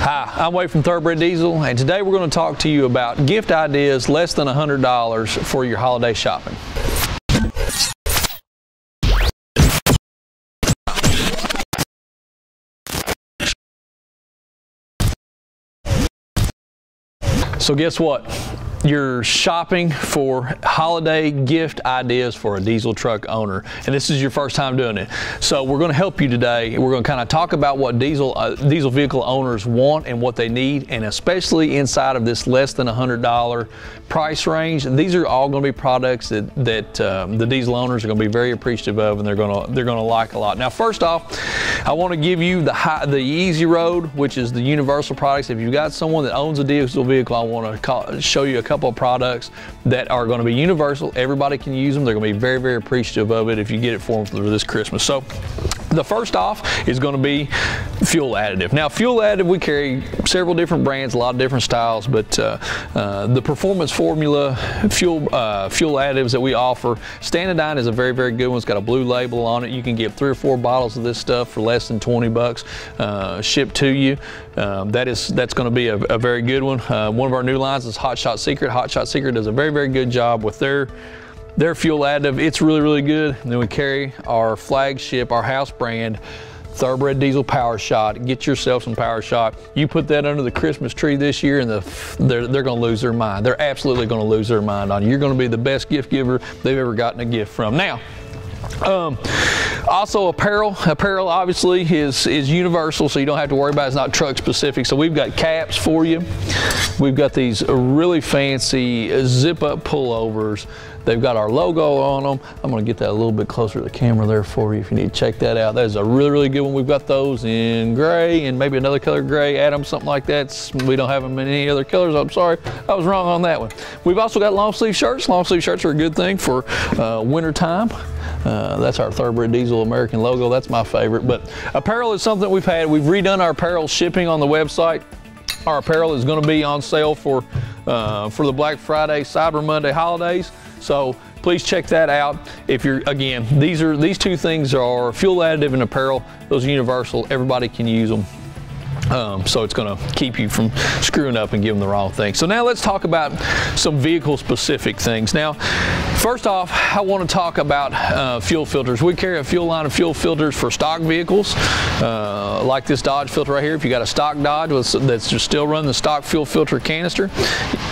Hi, I'm Wade from Thoroughbred Diesel, and today we're going to talk to you about gift ideas less than $100 for your holiday shopping. So guess what? You're shopping for holiday gift ideas for a diesel truck owner. And this is your first time doing it. So we're going to help you today. We're going to kind of talk about what diesel uh, diesel vehicle owners want and what they need and especially inside of this less than a hundred dollar price range. These are all going to be products that that um, the diesel owners are going to be very appreciative of and they're going to they're going to like a lot. Now first off i want to give you the high, the easy road which is the universal products. If you've got someone that owns a diesel vehicle i want to call, show you a couple of products that are going to be universal. Everybody can use them. They're going to be very, very appreciative of it if you get it for them for this Christmas. So the first off is going to be fuel additive. Now, fuel additive, we carry several different brands, a lot of different styles, but uh, uh, the performance formula fuel uh, fuel additives that we offer, Stanadyne is a very, very good one. It's got a blue label on it. You can get three or four bottles of this stuff for less than 20 bucks uh, shipped to you. Um, that is that's going to be a, a, very good one. Uh, one of our new lines is Hot Shot Secret. Hot Shot Secret does a very, very good job with their their fuel additive. It's really, really good. And then we carry our flagship, our house brand, Thoroughbred Diesel Power Shot. Get yourself some Power Shot. You put that under the Christmas tree this year and the, they're, they're going to lose their mind. They're absolutely going to lose their mind on you. You're going to be the best gift giver they've ever gotten a gift from. Now, um, also apparel. Apparel obviously is, is universal, so you don't have to worry about it. It's not truck specific. So we've got caps for you. We've got these really fancy zip up pullovers. They've got our logo on them. I'm gonna get that a little bit closer to the camera there for you if you need to check that out. That is a really, really good one. We've got those in gray and maybe another color gray, Adam, something like that. We don't have them in any other colors. I'm sorry, I was wrong on that one. We've also got long sleeve shirts. Long sleeve shirts are a good thing for uh, winter time. Uh, that's our Thoroughbred Diesel American logo. That's my favorite. But apparel is something we've had. We've redone our apparel shipping on the website. Our apparel is going to be on sale for uh, for the Black Friday, Cyber Monday holidays. So please check that out. If you're again, these are these two things are fuel additive and apparel. Those are universal. Everybody can use them. Um, so it's going to keep you from screwing up and giving the wrong thing. So now let's talk about some vehicle specific things. Now, first off, I want to talk about uh, fuel filters. We carry a fuel line of fuel filters for stock vehicles, uh, like this Dodge filter right here. If you got a stock Dodge that's still running the stock fuel filter canister,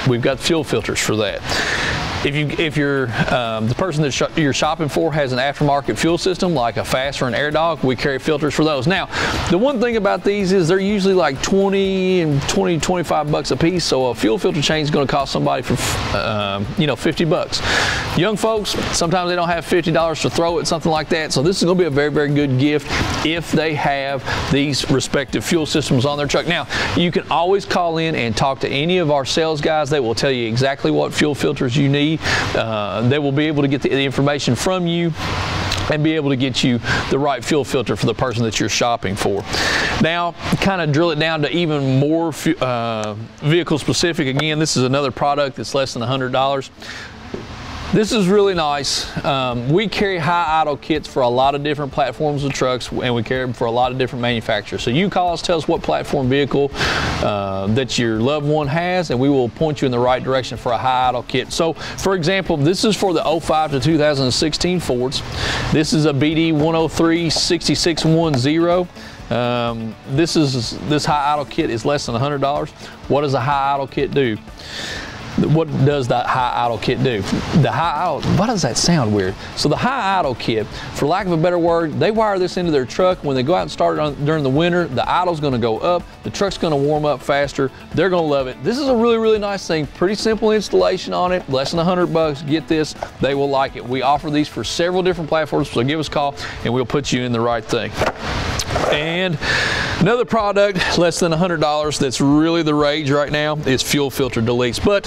we've got fuel filters for that. If you if you're um, the person that sh you're shopping for has an aftermarket fuel system like a FASS or an AirDog, we carry filters for those. Now, the one thing about these is they're usually like 20 and 20, 25 bucks a piece. So a fuel filter change is going to cost somebody for uh, you know 50 bucks. Young folks sometimes they don't have $50 to throw at something like that. So this is going to be a very very good gift if they have these respective fuel systems on their truck. Now, you can always call in and talk to any of our sales guys. They will tell you exactly what fuel filters you need uh, they will be able to get the, the information from you and be able to get you the right fuel filter for the person that you're shopping for. Now, kind of drill it down to even more uh, vehicle specific. Again, this is another product that's less than $100. This is really nice. Um, we carry high idle kits for a lot of different platforms of trucks and we carry them for a lot of different manufacturers. So you call us, tell us what platform vehicle uh, that your loved one has and we will point you in the right direction for a high idle kit. So for example, this is for the 05 to 2016 Fords. This is a BD 103 6610. Um, this is this high idle kit is less than $100. What does a high idle kit do? What does that high idle kit do? The high idle, why does that sound weird? So the high idle kit, for lack of a better word, they wire this into their truck. When they go out and start it on, during the winter, the idle's gonna go up, the truck's gonna warm up faster, they're gonna love it. This is a really, really nice thing. Pretty simple installation on it, less than 100 bucks. Get this, they will like it. We offer these for several different platforms, so give us a call and we'll put you in the right thing. And another product less than $100 that's really the rage right now is fuel filter deletes. But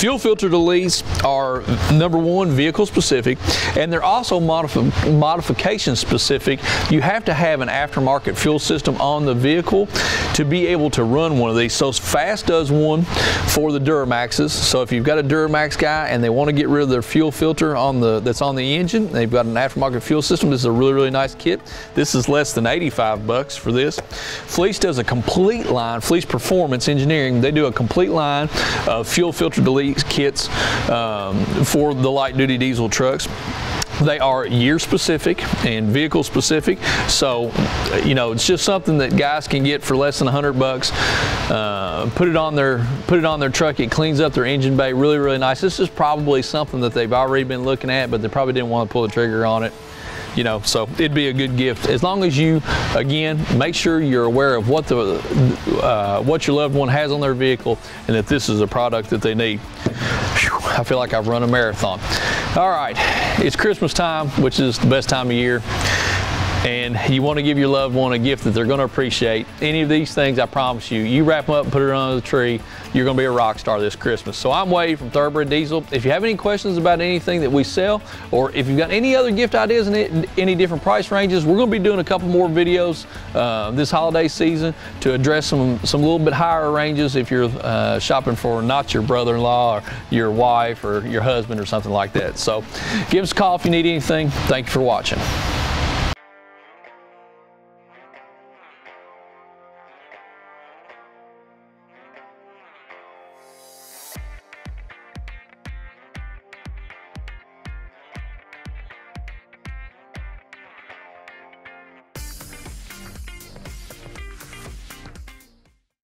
Fuel filter deletes are number one, vehicle specific, and they're also modif- modification specific. You have to have an aftermarket fuel system on the vehicle to be able to run one of these. So FASS does one for the Duramaxes. So if you've got a Duramax guy and they want to get rid of their fuel filter on the that's on the engine, they've got an aftermarket fuel system. This is a really really nice kit. This is less than 85 bucks for this. Fleece does a complete line. Fleece Performance Engineering. They do a complete line of fuel filter delete kits um, for the light duty diesel trucks. They are year specific and vehicle specific. So, you know, it's just something that guys can get for less than 100 bucks. Uh, put it on their put it on their truck. It cleans up their engine bay really really nice. This is probably something that they've already been looking at, but they probably didn't want to pull the trigger on it you know so it'd be a good gift. As long as you again make sure you're aware of what the uh, what your loved one has on their vehicle and that this is a product that they need. Whew, i feel like i've run a marathon. All right it's christmas time which is the best time of year and you want to give your loved one a gift that they're going to appreciate. Any of these things, I promise you, you wrap them up and put it under the tree, you're going to be a rock star this Christmas. So I'm Wade from Thoroughbred Diesel. If you have any questions about anything that we sell, or if you've got any other gift ideas in any different price ranges, we're going to be doing a couple more videos uh, this holiday season to address some some little bit higher ranges if you're uh, shopping for not your brother-in-law or your wife or your husband or something like that. So give us a call if you need anything. Thank you for watching.